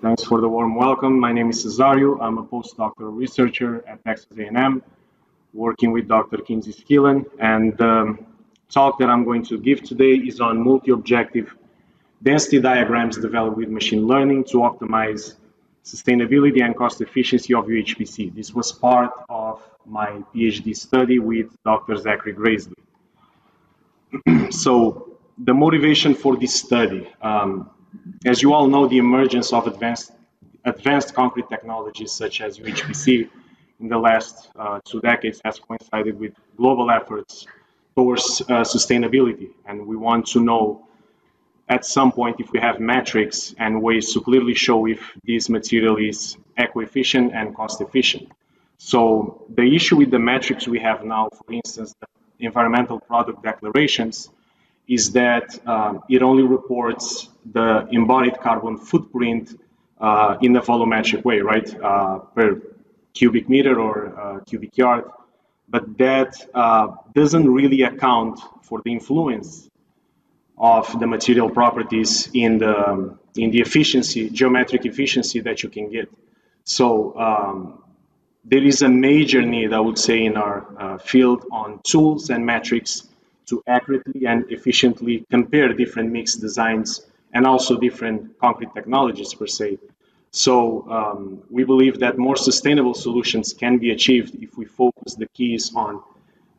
Thanks for the warm welcome. My name is Cesario. I'm a postdoctoral researcher at Texas A&M, working with Dr. Kinsey Skillen. And the um, talk that I'm going to give today is on multi-objective density diagrams developed with machine learning to optimize sustainability and cost efficiency of UHPC. This was part of my PhD study with Dr. Zachary Grasley. so the motivation for this study, um, as you all know, the emergence of advanced, advanced concrete technologies such as UHPC in the last uh, two decades has coincided with global efforts towards uh, sustainability. And we want to know at some point if we have metrics and ways to clearly show if this material is eco-efficient and cost-efficient. So the issue with the metrics we have now, for instance, the environmental product declarations, is that um, it only reports the embodied carbon footprint uh, in a volumetric way, right, uh, per cubic meter or uh, cubic yard. But that uh, doesn't really account for the influence of the material properties in the in the efficiency, geometric efficiency that you can get. So um, there is a major need, I would say, in our uh, field on tools and metrics to accurately and efficiently compare different mix designs and also different concrete technologies per se. So um, we believe that more sustainable solutions can be achieved if we focus the keys on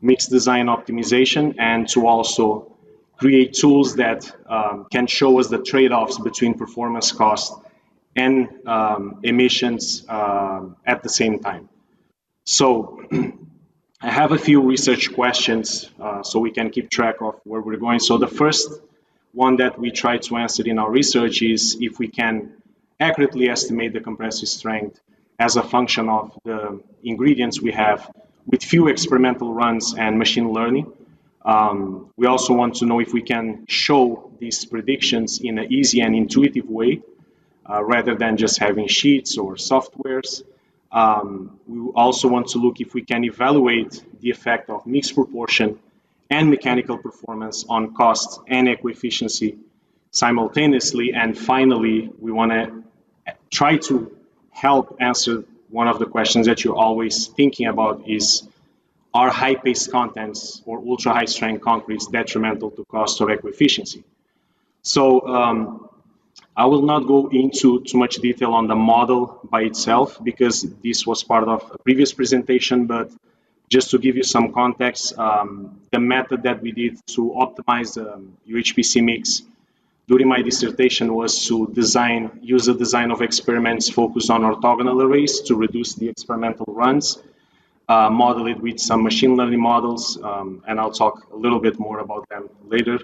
mix design optimization and to also create tools that um, can show us the trade-offs between performance cost and um, emissions uh, at the same time. So I have a few research questions uh, so we can keep track of where we're going. So the first one that we try to answer in our research is if we can accurately estimate the compressive strength as a function of the ingredients we have with few experimental runs and machine learning. Um, we also want to know if we can show these predictions in an easy and intuitive way uh, rather than just having sheets or softwares. Um, we also want to look if we can evaluate the effect of mixed proportion and mechanical performance on cost and eco-efficiency simultaneously. And finally, we want to try to help answer one of the questions that you're always thinking about is are high paste contents or ultra high strength concretes detrimental to cost or eco-efficiency? So um, I will not go into too much detail on the model by itself because this was part of a previous presentation, but just to give you some context, um, the method that we did to optimize the um, UHPC mix during my dissertation was to design, use a design of experiments focused on orthogonal arrays to reduce the experimental runs uh, model it with some machine learning models, um, and I'll talk a little bit more about them later.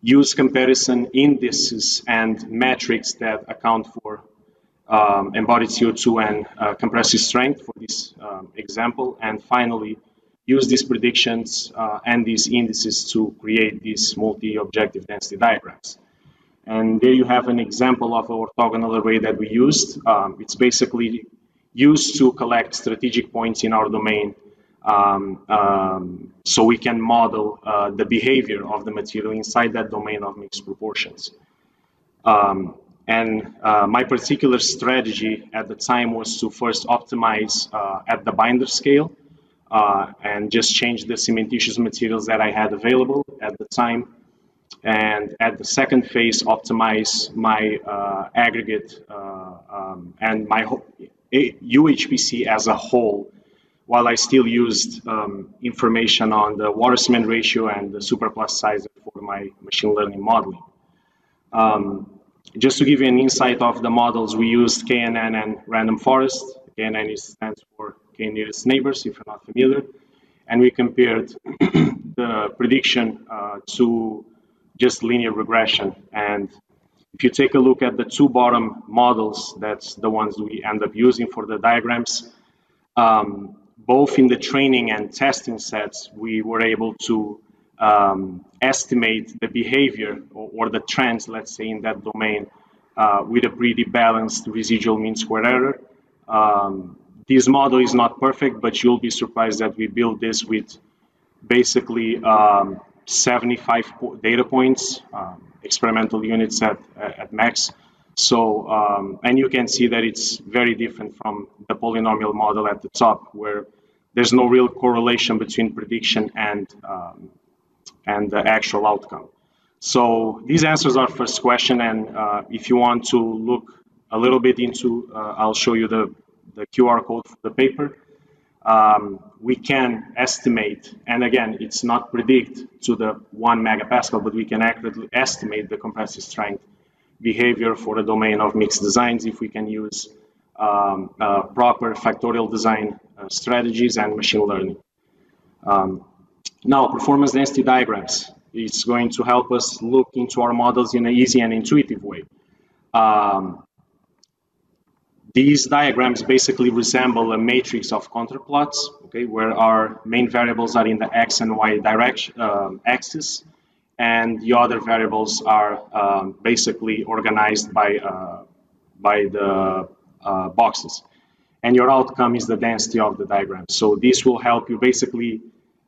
Use comparison indices and metrics that account for um, embodied CO2 and uh, compressive strength for this um, example. And finally, use these predictions uh, and these indices to create these multi-objective density diagrams. And there you have an example of an orthogonal array that we used. Um, it's basically used to collect strategic points in our domain um, um, so we can model uh, the behavior of the material inside that domain of mixed proportions. Um, and uh, my particular strategy at the time was to first optimize uh, at the binder scale uh, and just change the cementitious materials that I had available at the time. And at the second phase, optimize my uh, aggregate uh, um, and my UHPC as a whole, while I still used um, information on the water cement ratio and the superplasticizer for my machine learning modeling. Um, just to give you an insight of the models, we used KNN and random forest. KNN stands for K nearest neighbors, if you're not familiar. And we compared the prediction uh, to just linear regression. And if you take a look at the two bottom models, that's the ones we end up using for the diagrams. Um, both in the training and testing sets, we were able to um, estimate the behavior or, or, the trends, let's say, in that domain uh, with a pretty balanced residual mean square error. Um, this model is not perfect, but you'll be surprised that we built this with basically um, 75 data points. Um, experimental units at, at max. So, um, and you can see that it's very different from the polynomial model at the top, where there's no real correlation between prediction and, um, and the actual outcome. So these answers our first question, and uh, if you want to look a little bit into, uh, I'll show you the, the QR code for the paper. Um, we can estimate, and again, it's not predict to the one megapascal, but we can accurately estimate the compressive strength behavior for the domain of mixed designs if we can use um, uh, proper factorial design uh, strategies and machine learning. Um, now, performance density diagrams. It's going to help us look into our models in an easy and intuitive way. Um, these diagrams basically resemble a matrix of contour plots, okay, where our main variables are in the x and y direction um, axis, and the other variables are um, basically organized by, uh, by the uh, boxes. And your outcome is the density of the diagram. So this will help you basically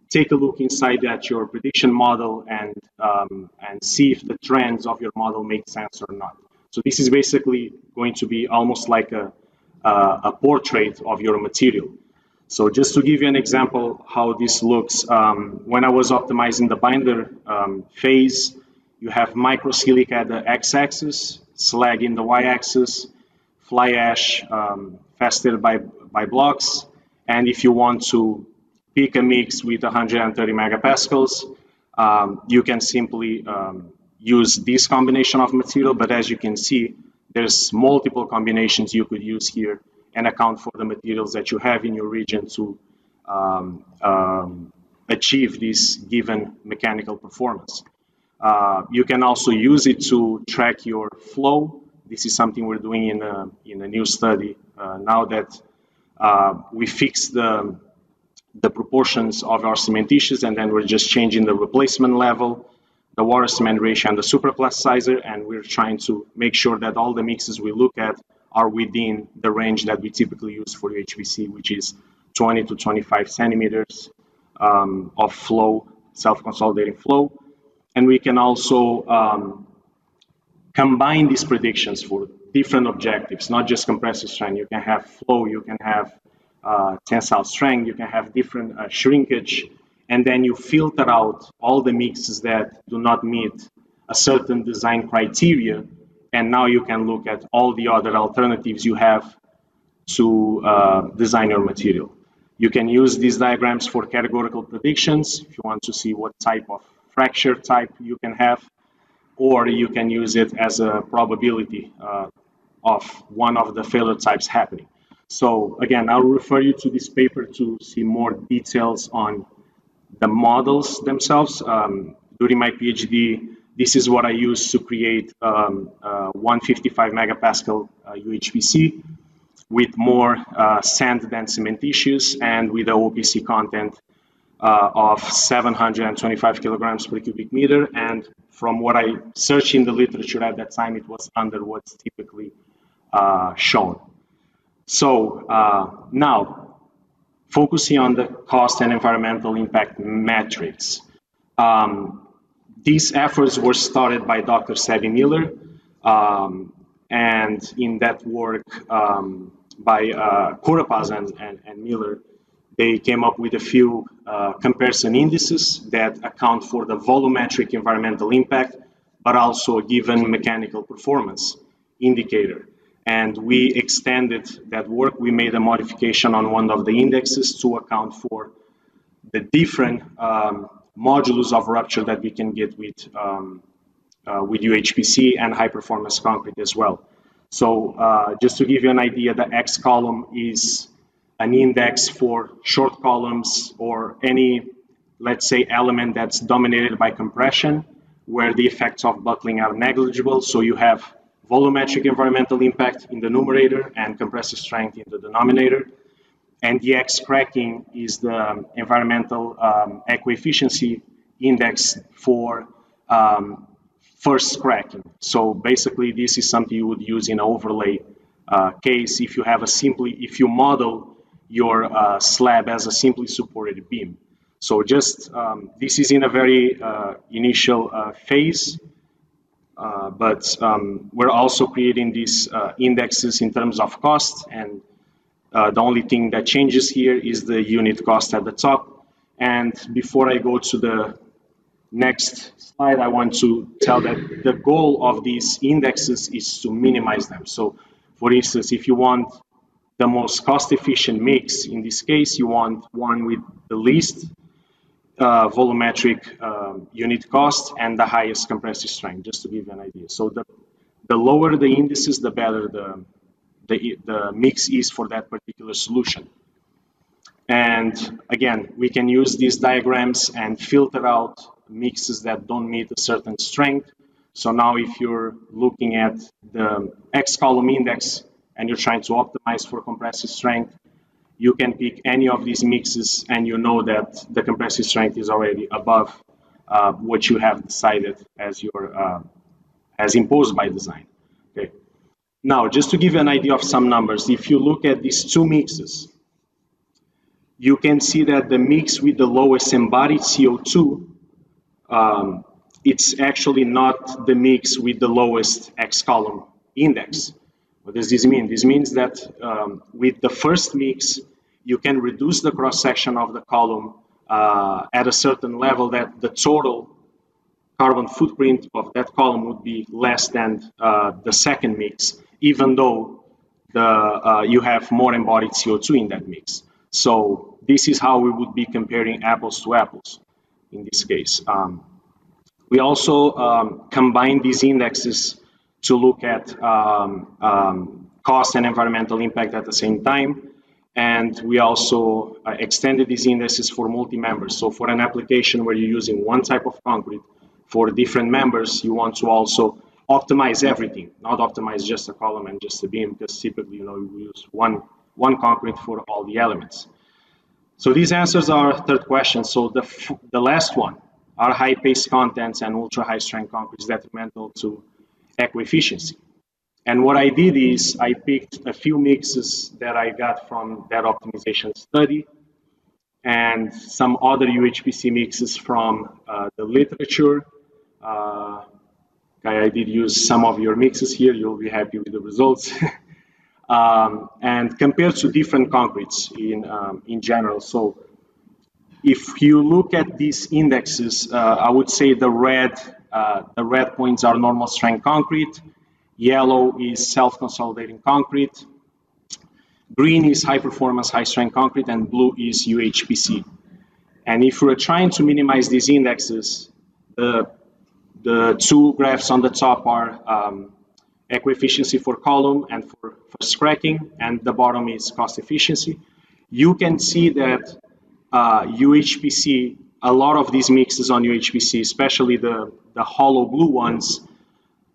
take a look inside at your prediction model and, um, and see if the trends of your model make sense or not. So this is basically going to be almost like a, uh, a portrait of your material. So just to give you an example how this looks, um, when I was optimizing the binder um, phase, you have microsilica at the x-axis, slag in the y-axis, fly ash um, faceted by, by blocks, and if you want to pick a mix with 130 megapascals, um, you can simply um, use this combination of material, but as you can see, there's multiple combinations you could use here and account for the materials that you have in your region to um, um, achieve this given mechanical performance. Uh, you can also use it to track your flow. This is something we're doing in a, in a new study uh, now that uh, we fix the, the proportions of our cementitious and then we're just changing the replacement level, the water cement ratio and the superplasticizer and we're trying to make sure that all the mixes we look at are within the range that we typically use for UHPC, which is 20 to 25 centimeters um, of flow, self-consolidating flow. And we can also um, combine these predictions for different objectives, not just compressive strength. You can have flow, you can have uh, tensile strength, you can have different uh, shrinkage, and then you filter out all the mixes that do not meet a certain design criteria and now you can look at all the other alternatives you have to uh, design your material. You can use these diagrams for categorical predictions if you want to see what type of fracture type you can have, or you can use it as a probability uh, of one of the failure types happening. So again, I'll refer you to this paper to see more details on the models themselves. Um, during my PhD, this is what I used to create um, uh, 155 megapascal uh, UHPC with more uh, sand than cementitious and with a OPC content uh, of 725 kilograms per cubic meter. And from what I searched in the literature at that time, it was under what's typically uh, shown. So uh, now, focusing on the cost and environmental impact metrics. Um, these efforts were started by Dr. Sabbie Miller, um, and in that work um, by uh, and, and, and, Miller, they came up with a few uh, comparison indices that account for the volumetric environmental impact, but also a given mechanical performance indicator. And we extended that work. We made a modification on one of the indexes to account for the different um, modulus of rupture that we can get with, um, uh, with UHPC and high performance concrete as well. So uh, just to give you an idea, the X column is an index for short columns or any, let's say, element that's dominated by compression, where the effects of buckling are negligible. So you have volumetric environmental impact in the numerator and compressive strength in the denominator. And the X cracking is the environmental um, eco-efficiency index for um, first cracking. So basically, this is something you would use in an overlay uh, case if you have a simply, if you model your uh, slab as a simply supported beam. So just, um, this is in a very uh, initial uh, phase. uh, but um, we're also creating these uh, indexes in terms of cost, and uh, the only thing that changes here is the unit cost at the top. And before I go to the next slide, I want to tell that the goal of these indexes is to minimize them. So, for instance, if you want the most cost-efficient mix, in this case, you want one with the least uh, volumetric um, unit cost and the highest compressive strength, just to give you an idea. So the, the lower the indices, the better the, the, the mix is for that particular solution. And again, we can use these diagrams and filter out mixes that don't meet a certain strength. So now if you're looking at the X column index and you're trying to optimize for compressive strength, you can pick any of these mixes and you know that the compressive strength is already above uh, what you have decided as your uh, as imposed by design. Okay. Now, just to give you an idea of some numbers, if you look at these two mixes, you can see that the mix with the lowest embodied CO2, um, it's actually not the mix with the lowest X column index. What does this mean? This means that um, with the first mix, you can reduce the cross section of the column uh, at a certain level that the total carbon footprint of that column would be less than uh, the second mix, even though the, uh, you have more embodied CO2 in that mix. So this is how we would be comparing apples to apples in this case. Um, we also um, combine these indexes to look at um, um, cost and environmental impact at the same time. And we also uh, extended these indices for multi-members. So for an application where you're using one type of concrete for different members, you want to also optimize everything, not optimize just a column and just a beam, because typically, you know, we use one, one concrete for all the elements. So these answers are third question. So the, the last one, are high paste contents and ultra high strength concrete detrimental to eco-efficiency? And what I did is I picked a few mixes that I got from that optimization study and some other UHPC mixes from uh, the literature. Uh, I did use some of your mixes here. You'll be happy with the results. um, and compared to different concretes in, um, in general. So if you look at these indexes, uh, I would say the red, uh, the red points are normal strength concrete. Yellow is self-consolidating concrete. Green is high performance, high strength concrete, and blue is UHPC. And if we're trying to minimize these indexes, the, the two graphs on the top are um, eco-efficiency for column and for, for scracking, and the bottom is cost efficiency. You can see that uh, UHPC, a lot of these mixes on UHPC, especially the, the hollow blue ones,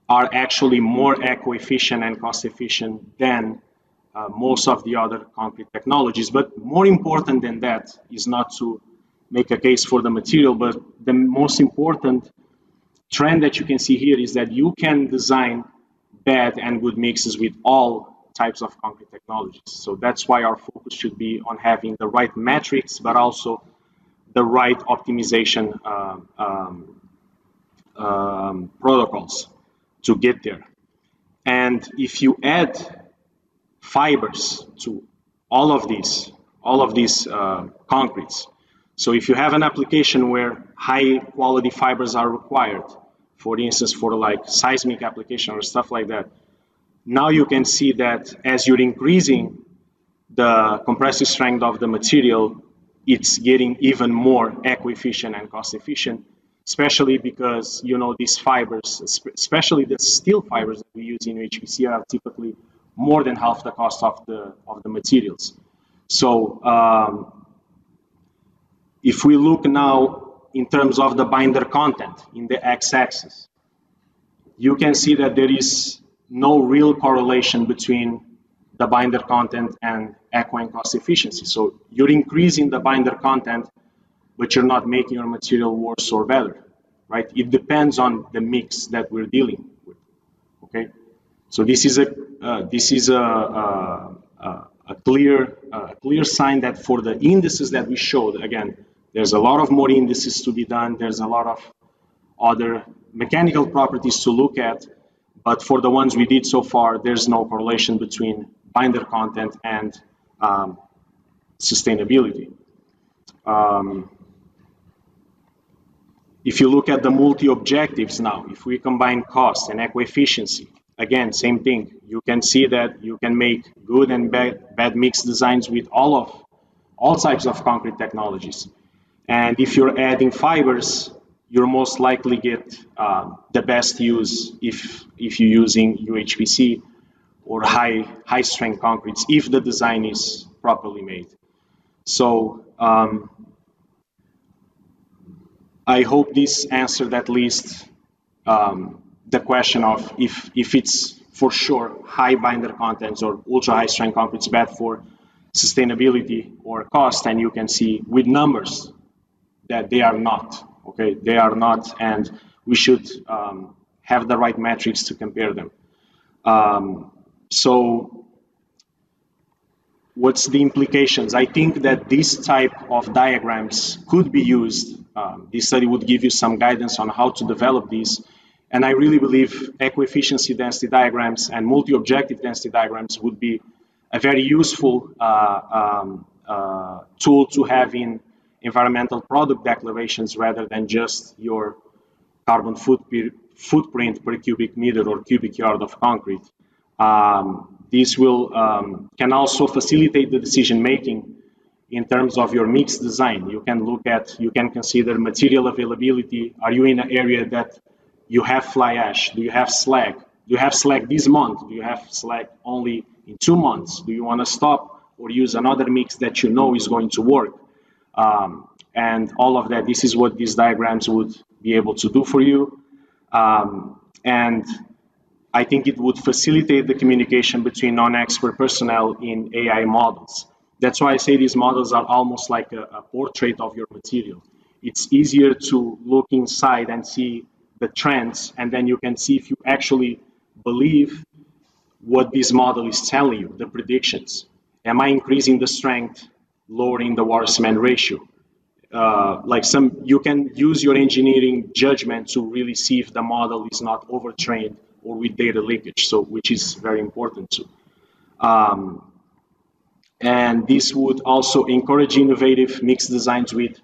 are actually more eco-efficient and cost-efficient than uh, most of the other concrete technologies. But more important than that is not to make a case for the material, but the most important trend that you can see here is that you can design bad and good mixes with all types of concrete technologies. So that's why our focus should be on having the right metrics, but also the right optimization uh, um, um, protocols to get there. And if you add fibers to all of these, all of these uh, concretes, so if you have an application where high quality fibers are required, for instance, for like seismic application or stuff like that, now you can see that as you're increasing the compressive strength of the material, it's getting even more eco-efficient and cost-efficient especially because you know these fibers, especially the steel fibers that we use in HPC, are typically more than half the cost of the of the materials. So um, if we look now in terms of the binder content in the x-axis, you can see that there is no real correlation between the binder content and eco and cost efficiency. So you're increasing the binder content but you're not making your material worse or better, right? It depends on the mix that we're dealing with, okay? So this is a uh, this is a, a, a clear uh, a clear sign that for the indices that we showed, again, there's a lot of more indices to be done. There's a lot of other mechanical properties to look at, but for the ones we did so far, there's no correlation between binder content and um, sustainability. Um, if you look at the multi-objectives now, if we combine cost and eco-efficiency, again, same thing. You can see that you can make good and bad, bad mix designs with all of all types of concrete technologies. And if you're adding fibers, you're most likely get uh, the best use if if you're using UHPC or high high strength concretes if the design is properly made. So um, I hope this answered at least um, the question of if if it's for sure high binder contents or ultra high strength concretes bad for sustainability or cost, and you can see with numbers that they are not. Okay, they are not, and we should um, have the right metrics to compare them. Um, so, what's the implications? I think that this type of diagrams could be used. Um, this study would give you some guidance on how to develop these. And I really believe eco-efficiency density diagrams and multi-objective density diagrams would be a very useful uh, um, uh, tool to have in environmental product declarations rather than just your carbon footprint per cubic meter or cubic yard of concrete. Um, this will um, can also facilitate the decision making in terms of your mix design. You can look at, you can consider material availability. Are you in an area that you have fly ash? Do you have slag? Do you have slag this month? Do you have slag only in two months? Do you want to stop or use another mix that you know is going to work? Um, and all of that, this is what these diagrams would be able to do for you. Um, and I think it would facilitate the communication between non-expert personnel in AI models. That's why I say these models are almost like a, a portrait of your material. It's easier to look inside and see the trends, and then you can see if you actually believe what this model is telling you, the predictions. Am I increasing the strength, lowering the water cement ratio? Uh, like some, you can use your engineering judgment to really see if the model is not overtrained or with data leakage, so which is very important too. Um, and this would also encourage innovative mixed designs with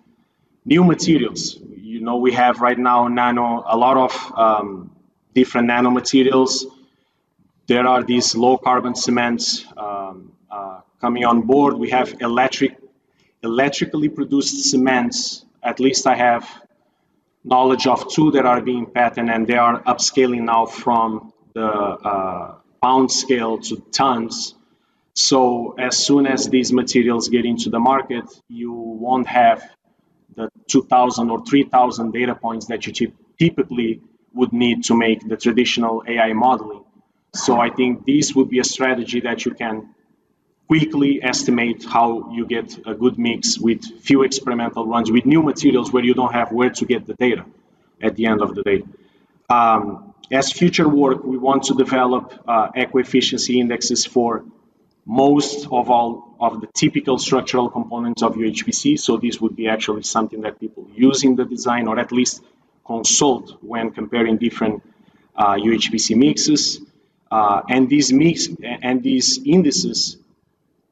new materials. You know, we have right now nano, a lot of um, different nanomaterials there are these low carbon cements um, uh, coming on board. We have electric, electrically produced cements. At least I have knowledge of two that are being patented, and they are upscaling now from the uh, pound scale to tons. So as soon as these materials get into the market, you won't have the 2,000 or 3,000 data points that you typically would need to make the traditional AI modeling. So I think this would be a strategy that you can quickly estimate how you get a good mix with few experimental runs with new materials where you don't have where to get the data at the end of the day. Um, as future work, we want to develop uh, eco-efficiency indexes for most of all of the typical structural components of UHPC. So this would be actually something that people use in the design or at least consult when comparing different uh, UHPC mixes. Uh, and these mix and these indices,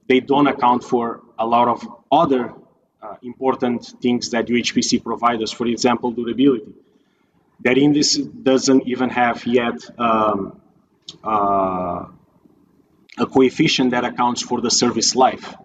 they don't account for a lot of other uh, important things that UHPC provides. For example, durability. That index doesn't even have yet um, uh, a coefficient that accounts for the service life,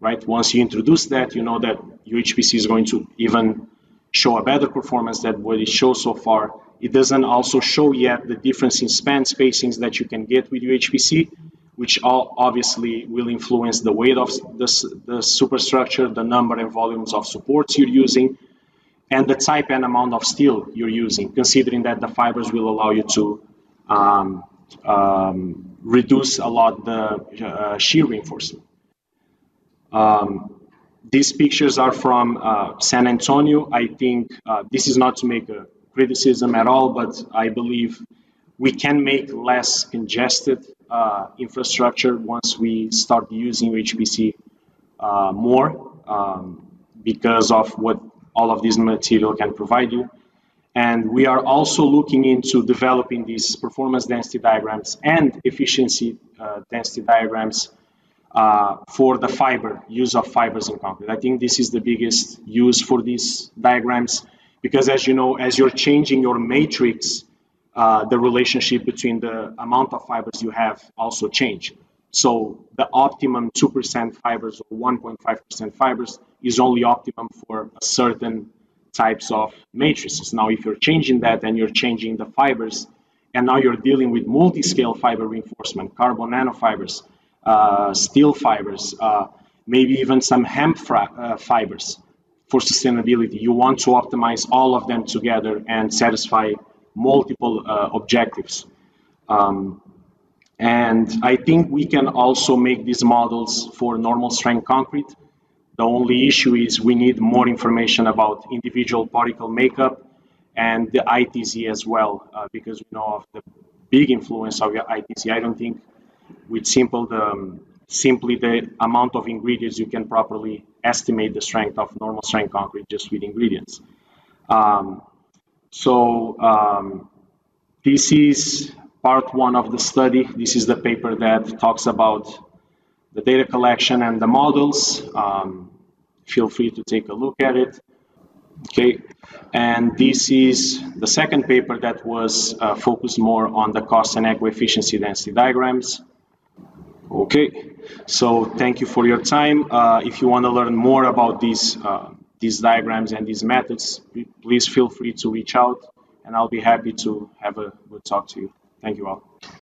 right? Once you introduce that, you know that UHPC is going to even show a better performance than what it shows so far it doesn't also show yet the difference in span spacings that you can get with UHPC, which all obviously will influence the weight of the, the superstructure, the number and volumes of supports you're using, and the type and amount of steel you're using, considering that the fibers will allow you to um, um, reduce a lot the uh, shear reinforcement. Um, these pictures are from uh, San Antonio. I think uh, this is not to make a criticism at all, but I believe we can make less congested uh, infrastructure once we start using HPC uh, more um, because of what all of this material can provide you. And we are also looking into developing these performance density diagrams and efficiency uh, density diagrams uh, for the fiber, use of fibers in concrete. I think this is the biggest use for these diagrams because as you know, as you're changing your matrix, uh, the relationship between the amount of fibers you have also change. So the optimum 2% fibers or 1.5% fibers is only optimum for certain types of matrices. Now, if you're changing that and you're changing the fibers, and now you're dealing with multi-scale fiber reinforcement, carbon nanofibers, uh, steel fibers, uh, maybe even some hemp uh, fibers for sustainability. You want to optimize all of them together and satisfy multiple uh, objectives. Um, and I think we can also make these models for normal strength concrete. The only issue is we need more information about individual particle makeup and the ITZ as well, uh, because we know of the big influence of the ITZ. I don't think with simple the, um, simply the amount of ingredients you can properly estimate the strength of normal strength concrete just with ingredients. Um, so um, this is part one of the study. This is the paper that talks about the data collection and the models. Um, feel free to take a look at it. Okay, and this is the second paper that was uh, focused more on the cost and eco-efficiency density diagrams. Okay, so thank you for your time. Uh, if you want to learn more about these, uh, these diagrams and these methods, please feel free to reach out and I'll be happy to have a good talk to you. Thank you all.